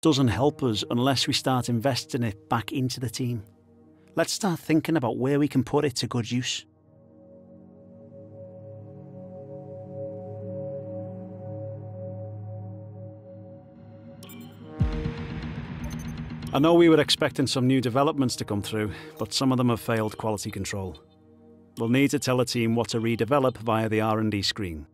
doesn't help us unless we start investing it back into the team. Let's start thinking about where we can put it to good use. I know we were expecting some new developments to come through, but some of them have failed quality control. We'll need to tell the team what to redevelop via the R&D screen.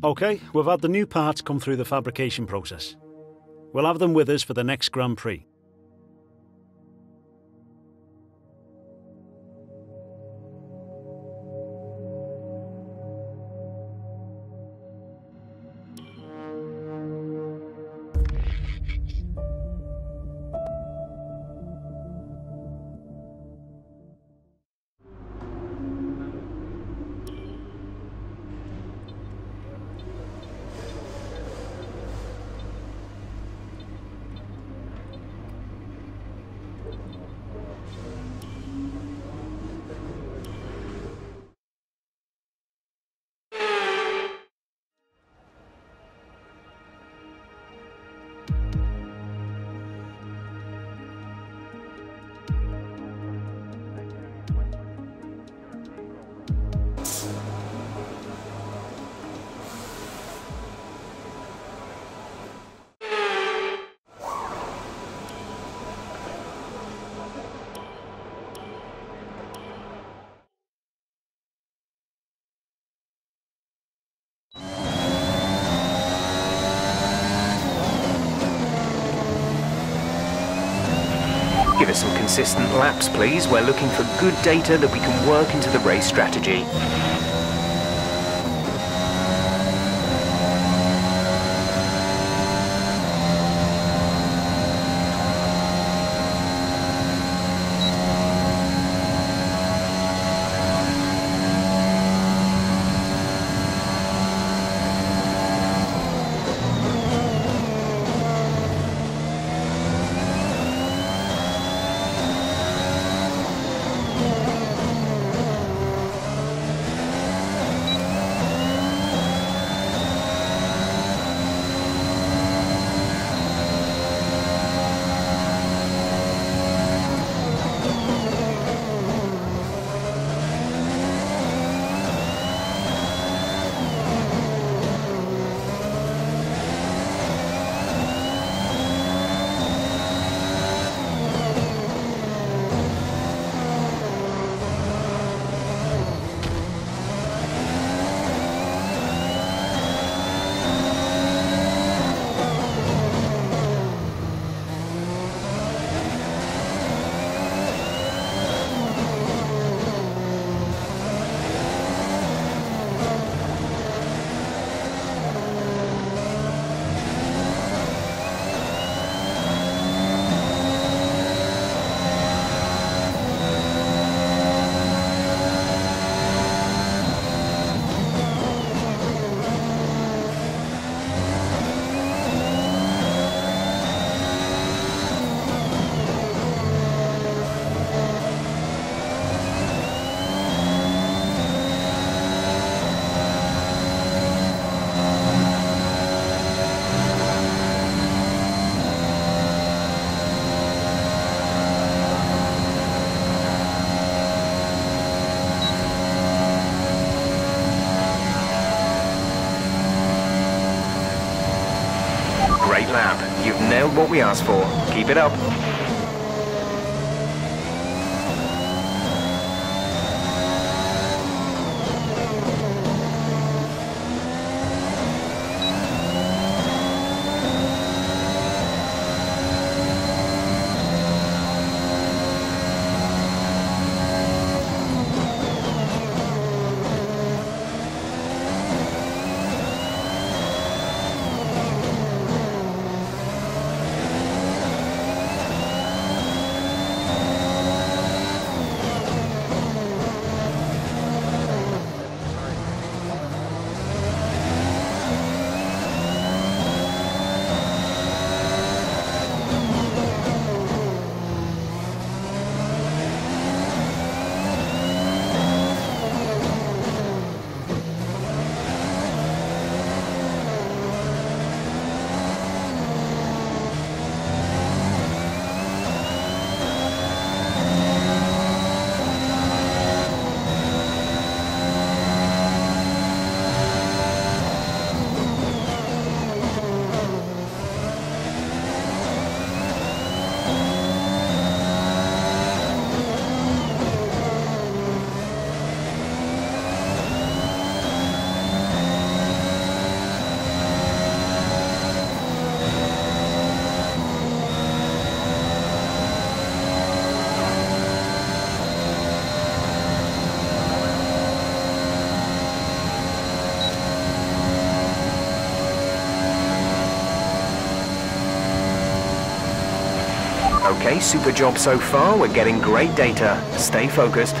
OK, we've had the new parts come through the fabrication process. We'll have them with us for the next Grand Prix. Some consistent laps, please. We're looking for good data that we can work into the race strategy. What we asked for. Keep it up. Okay, super job so far. We're getting great data. Stay focused.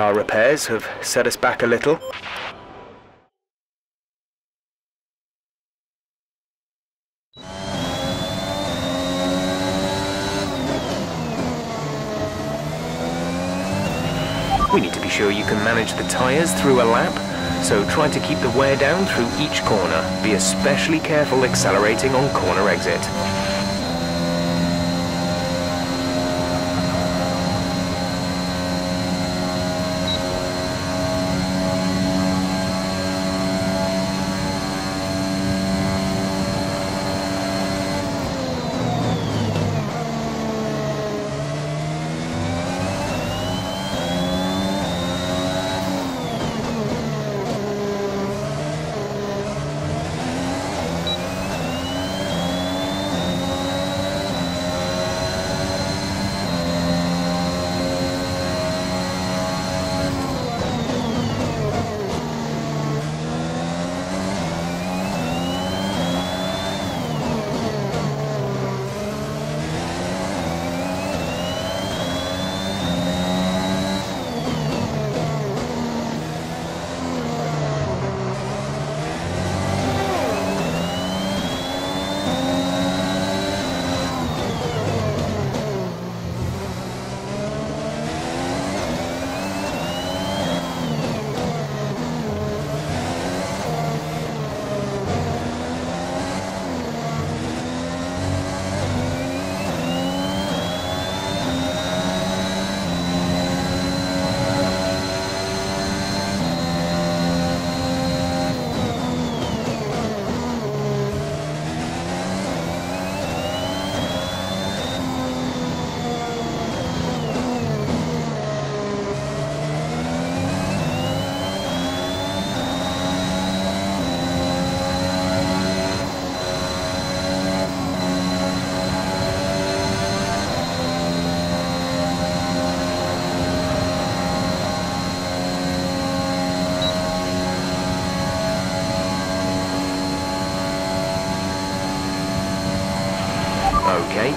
Car repairs have set us back a little. We need to be sure you can manage the tyres through a lap, so try to keep the wear down through each corner. Be especially careful accelerating on corner exit.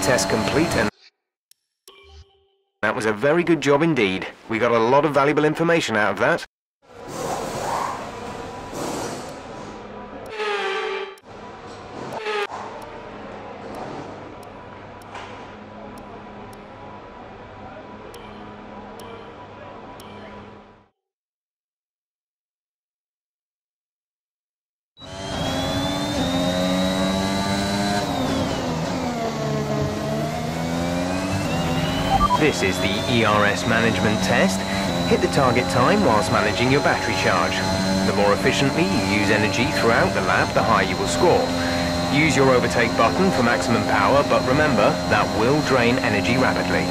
Test complete and... That was a very good job indeed. We got a lot of valuable information out of that. This is the ERS management test. Hit the target time whilst managing your battery charge. The more efficiently you use energy throughout the lap, the higher you will score. Use your overtake button for maximum power, but remember, that will drain energy rapidly.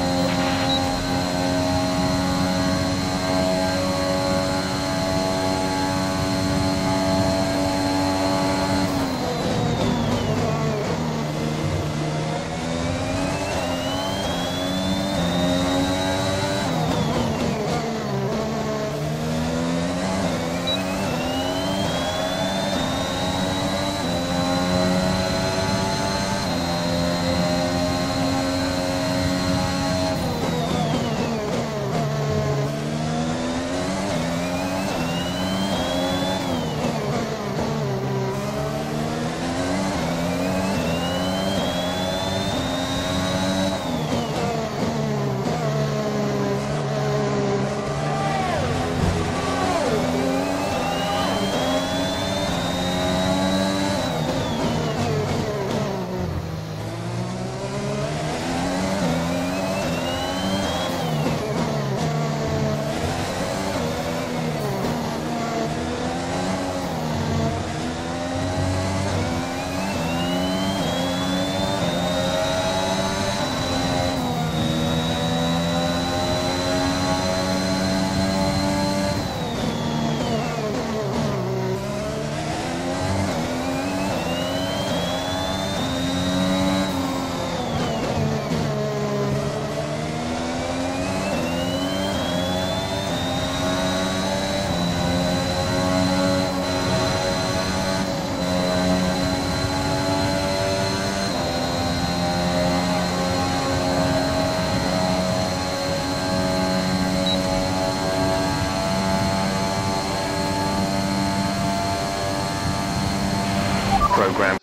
Program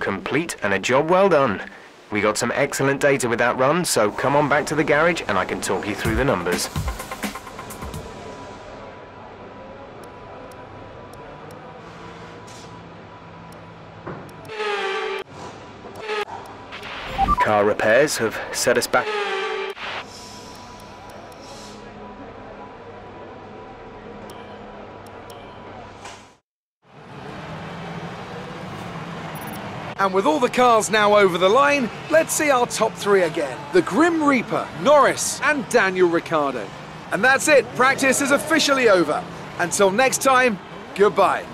complete and a job well done. We got some excellent data with that run, so come on back to the garage and I can talk you through the numbers. Car repairs have set us back And with all the cars now over the line, let's see our top three again. The Grim Reaper, Norris, and Daniel Ricciardo. And that's it. Practice is officially over. Until next time, goodbye.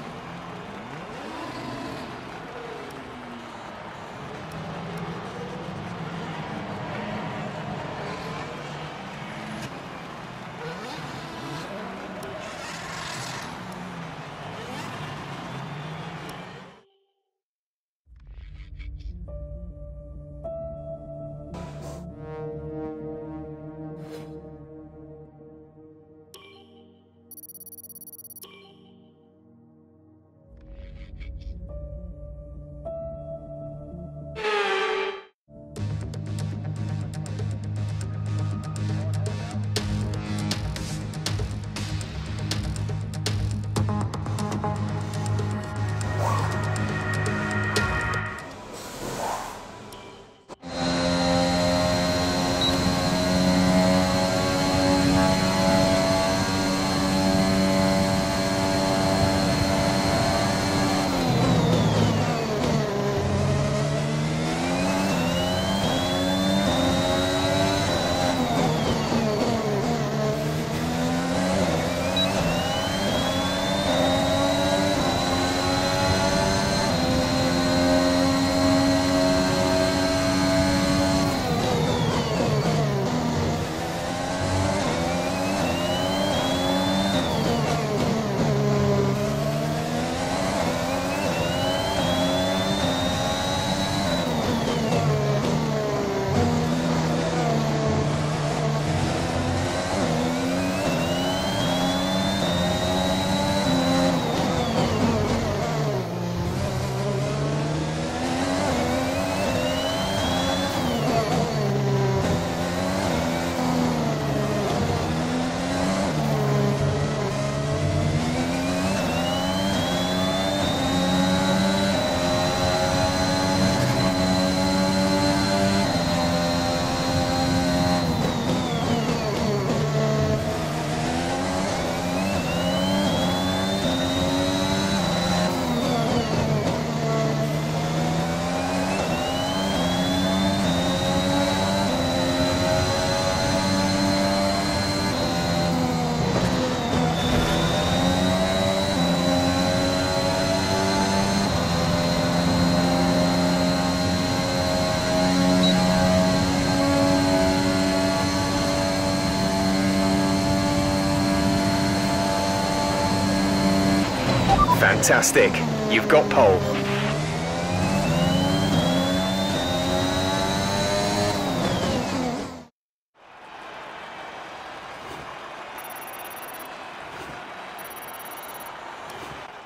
Fantastic. You've got pole.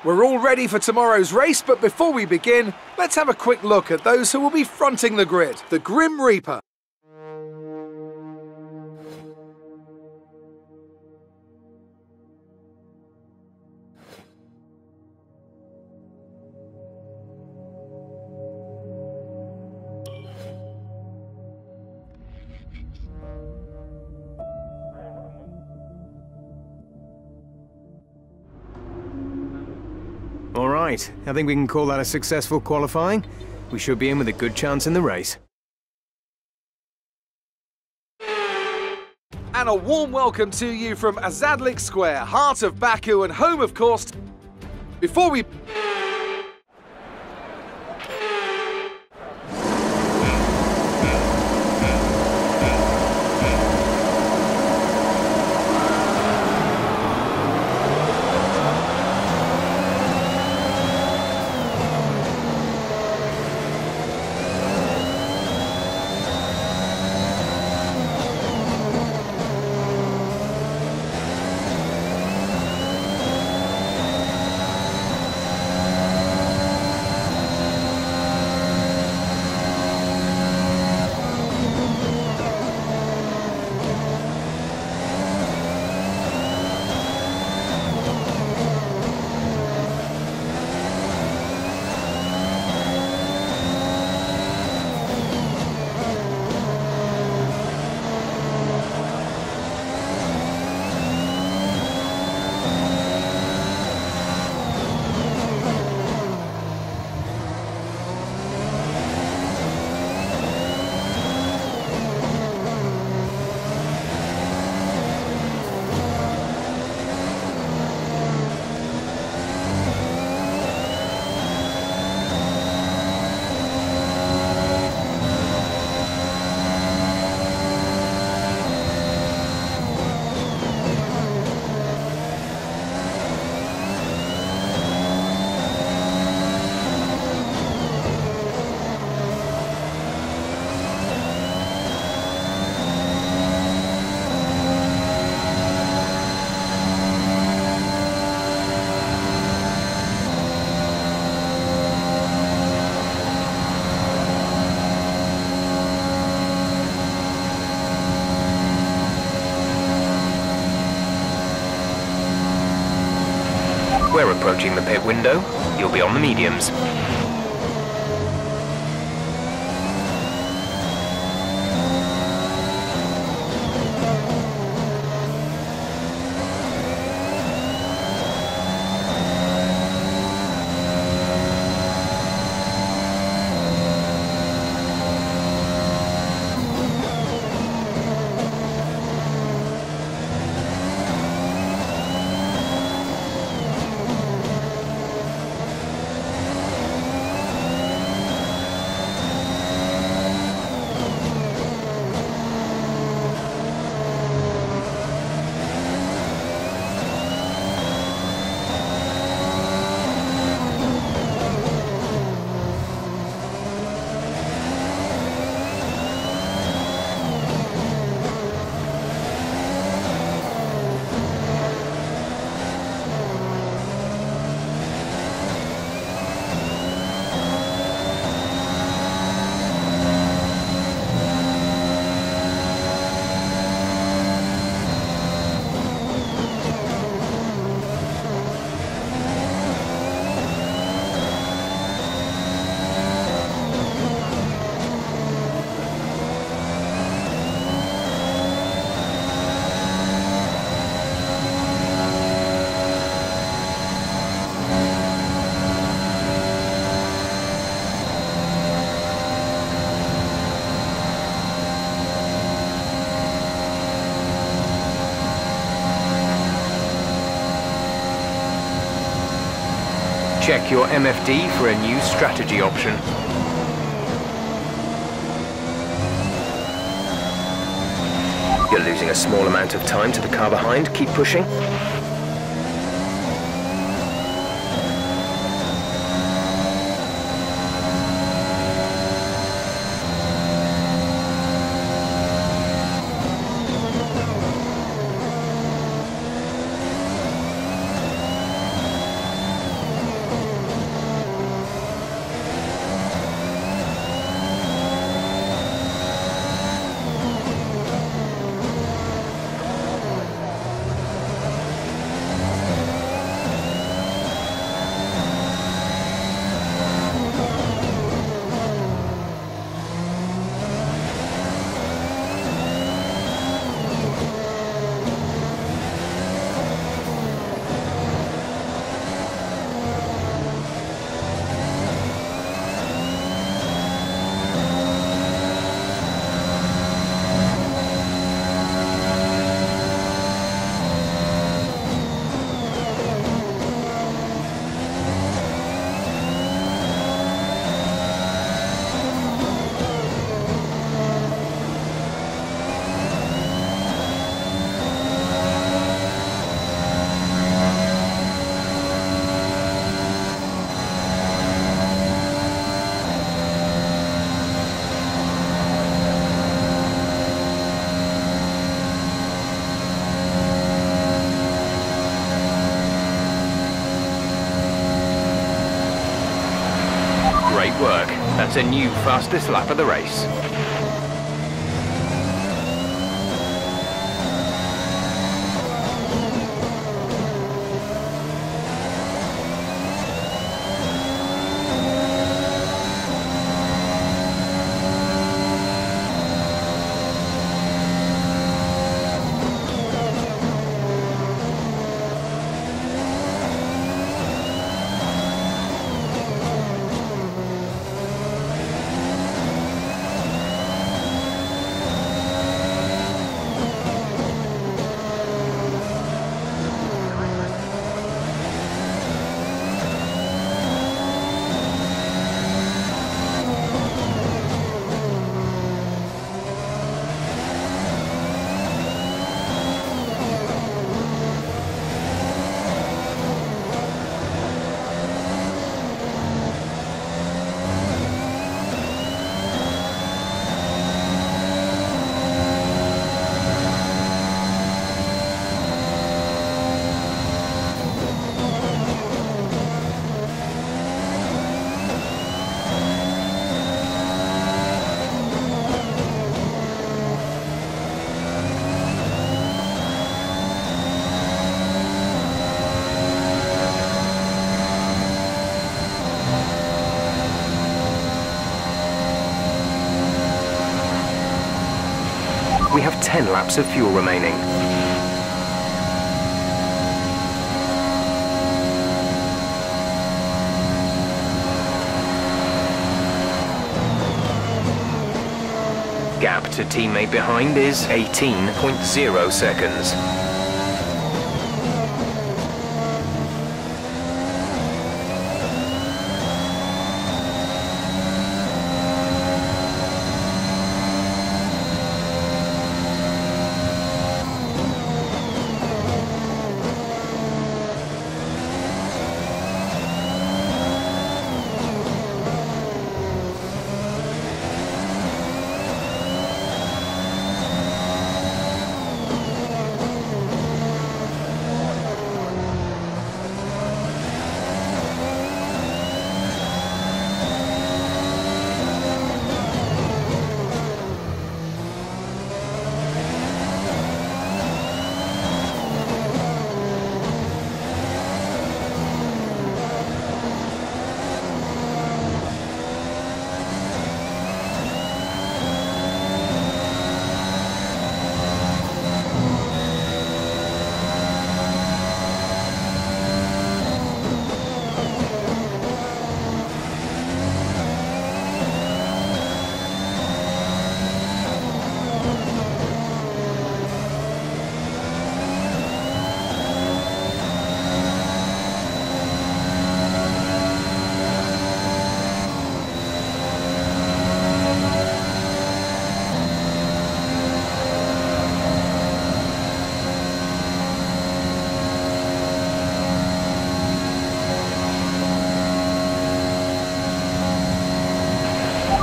We're all ready for tomorrow's race, but before we begin, let's have a quick look at those who will be fronting the grid. The Grim Reaper. Right, I think we can call that a successful qualifying. We should be in with a good chance in the race. And a warm welcome to you from Azadlik Square, heart of Baku and home, of course. Before we approaching the pit window. You'll be on the mediums. Check your MFD for a new strategy option. You're losing a small amount of time to the car behind. Keep pushing. work. That's a new fastest lap of the race. We have 10 laps of fuel remaining. Gap to teammate behind is 18.0 seconds.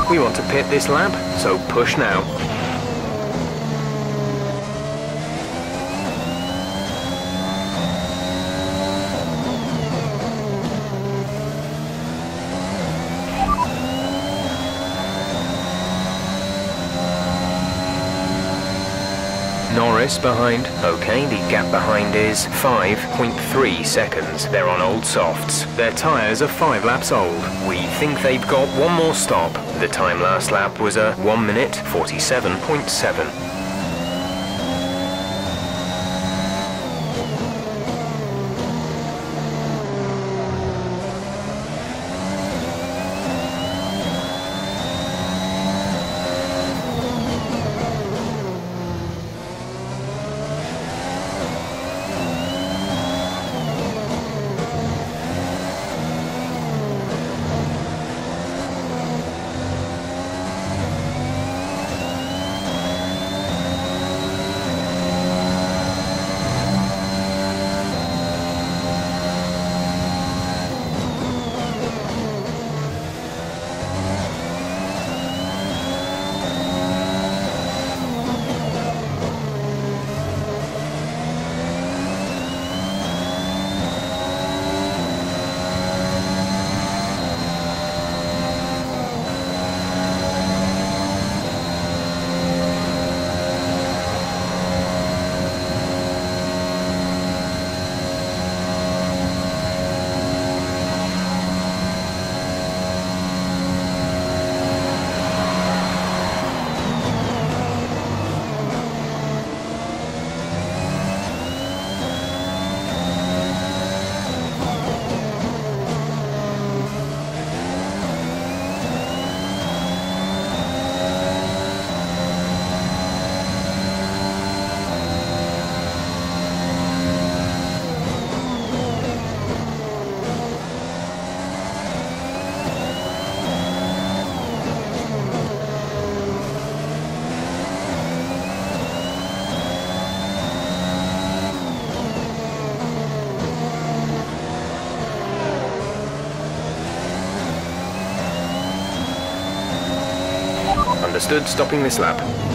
We want to pit this lap, so push now. Norris behind. Okay, the gap behind is 5.3 seconds. They're on old softs. Their tyres are five laps old. We think they've got one more stop. The time last lap was a 1 minute 47.7. Understood, stopping this lap.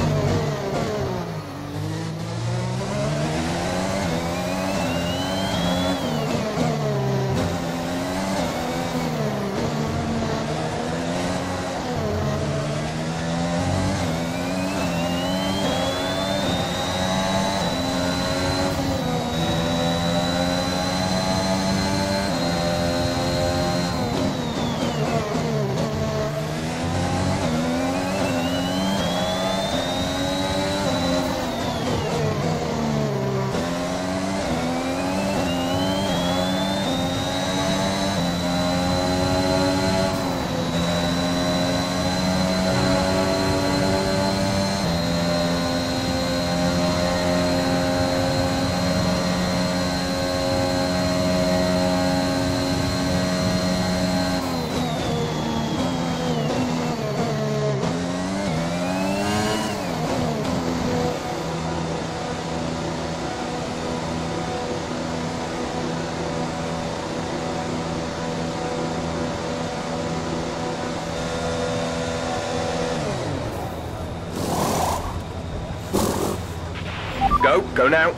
Go now.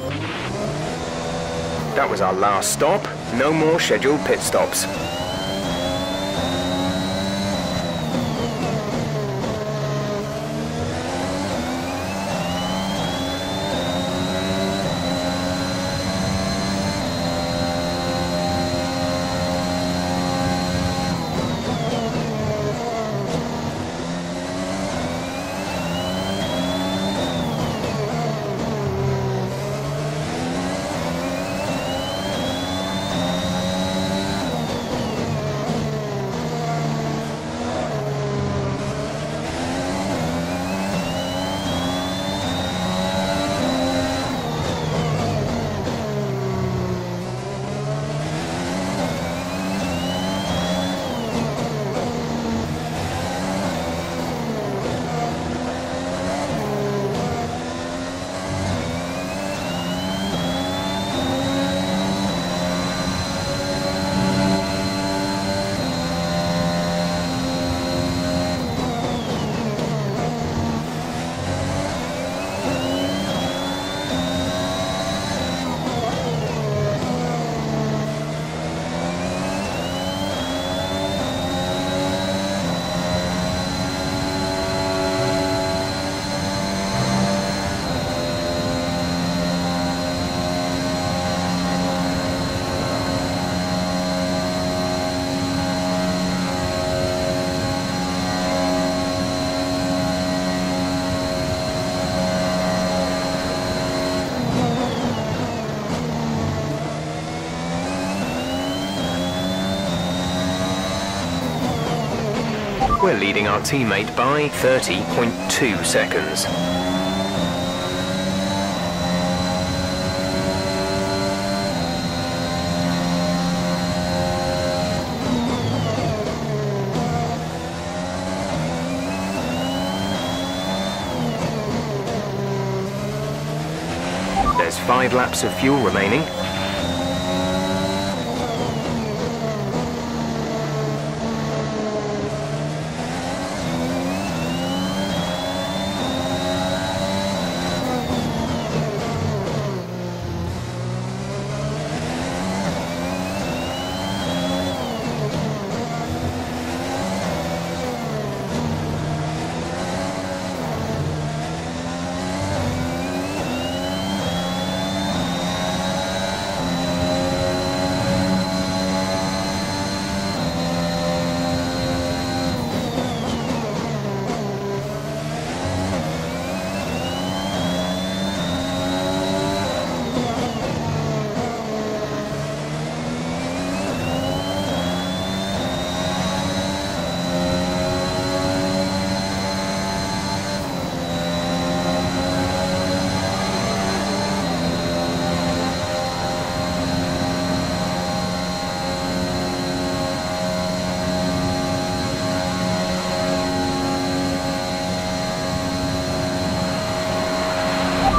That was our last stop. No more scheduled pit stops. Leading our teammate by 30.2 seconds. There's five laps of fuel remaining.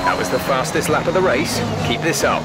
That was the fastest lap of the race. Keep this up.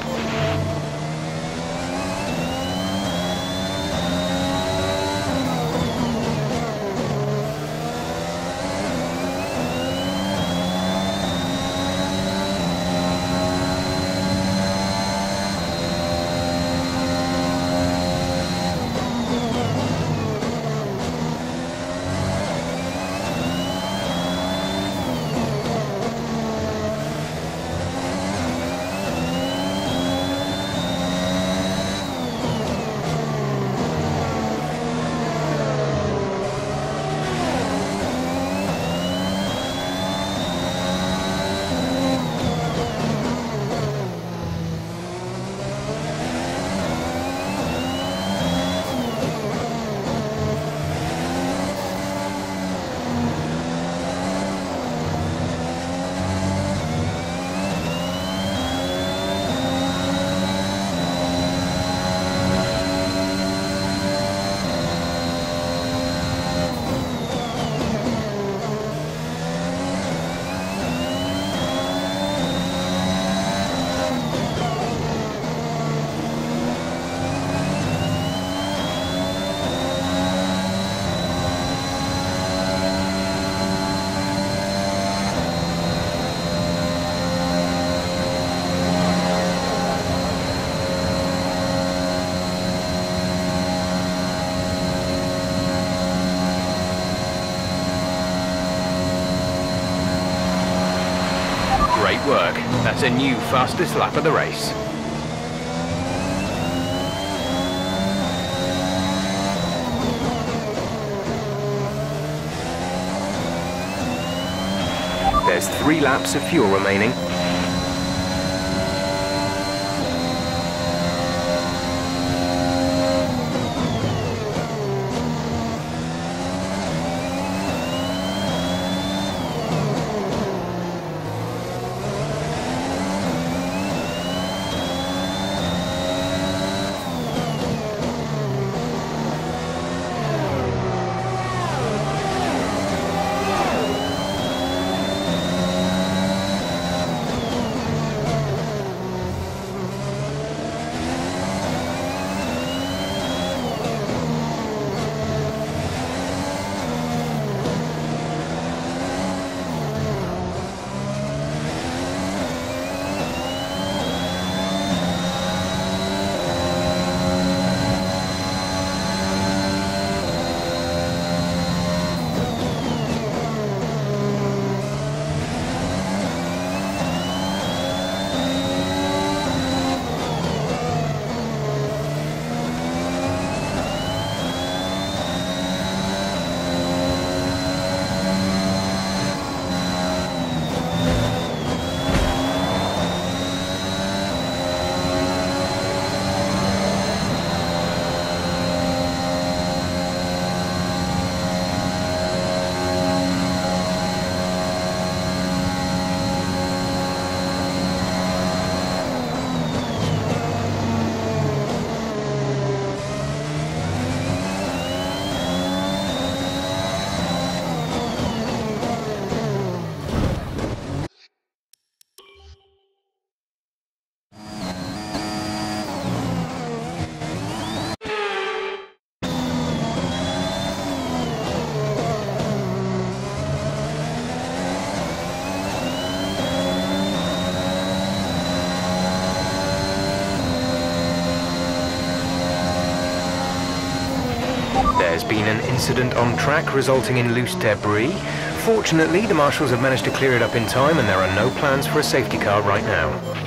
work. That's a new fastest lap of the race. There's three laps of fuel remaining. There's been an incident on track resulting in loose debris. Fortunately, the marshals have managed to clear it up in time and there are no plans for a safety car right now.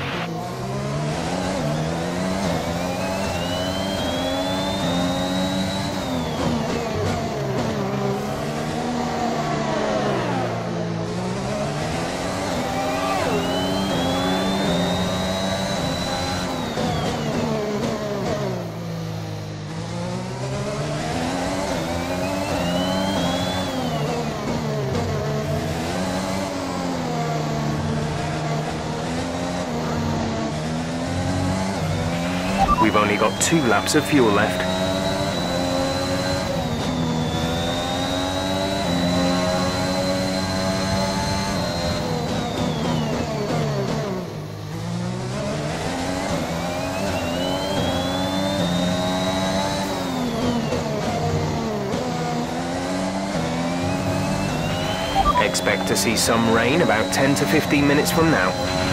We've only got two laps of fuel left. Expect to see some rain about 10 to 15 minutes from now.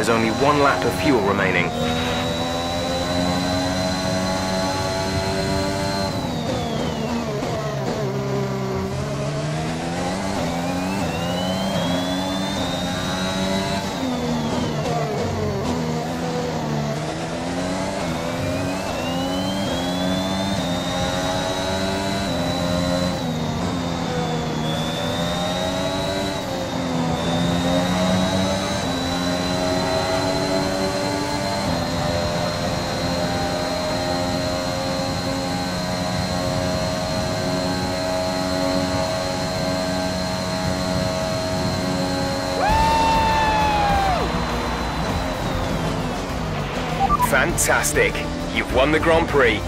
There's only one lap of fuel remaining. Fantastic! You've won the Grand Prix. You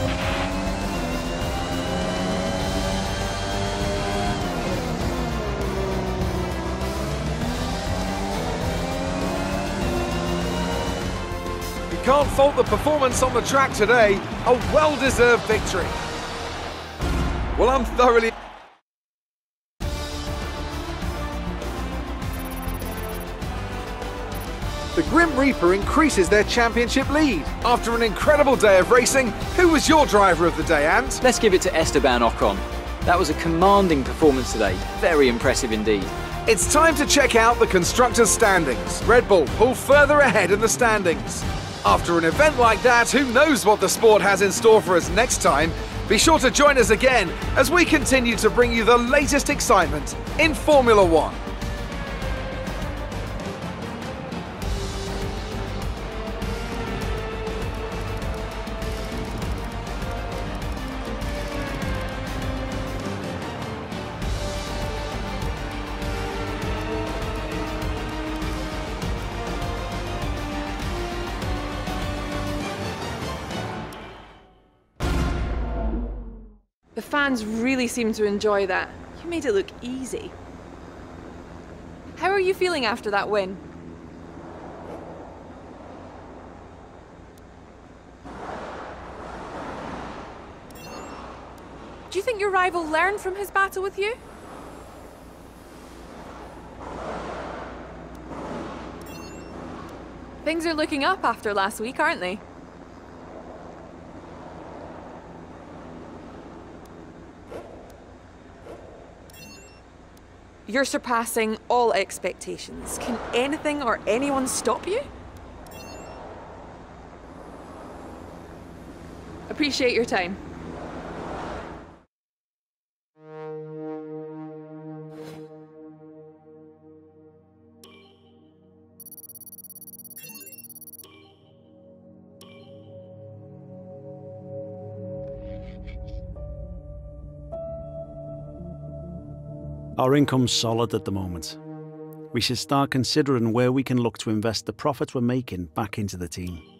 can't fault the performance on the track today. A well-deserved victory. Well, I'm thoroughly... Grim Reaper increases their championship lead. After an incredible day of racing, who was your driver of the day, Ant? Let's give it to Esteban Ocon. That was a commanding performance today. Very impressive indeed. It's time to check out the constructors' standings. Red Bull pull further ahead in the standings. After an event like that, who knows what the sport has in store for us next time? Be sure to join us again as we continue to bring you the latest excitement in Formula One. Fans really seem to enjoy that. You made it look easy. How are you feeling after that win? Do you think your rival learned from his battle with you? Things are looking up after last week, aren't they? You're surpassing all expectations. Can anything or anyone stop you? Appreciate your time. Our income's solid at the moment. We should start considering where we can look to invest the profits we're making back into the team.